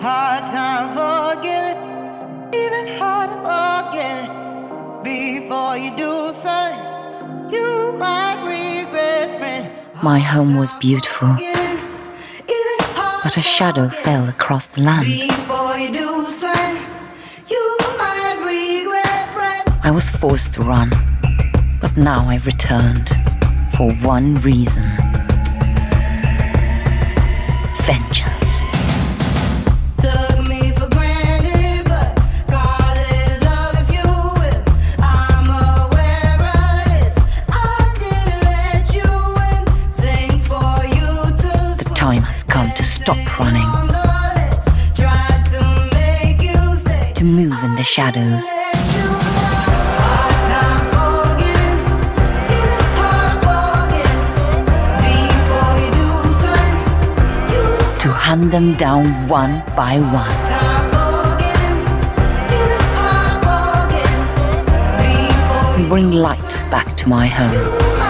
Hard time forgiving, even harder forgetting. Before you do something, you might regret, friend. My home was beautiful, but a shadow fell across the land. Before you do something, you might regret, friend. I was forced to run, but now I've returned for one reason vengeance. Time has come to stop running, to move in the shadows, to hunt them down one by one. and bring light back to my home.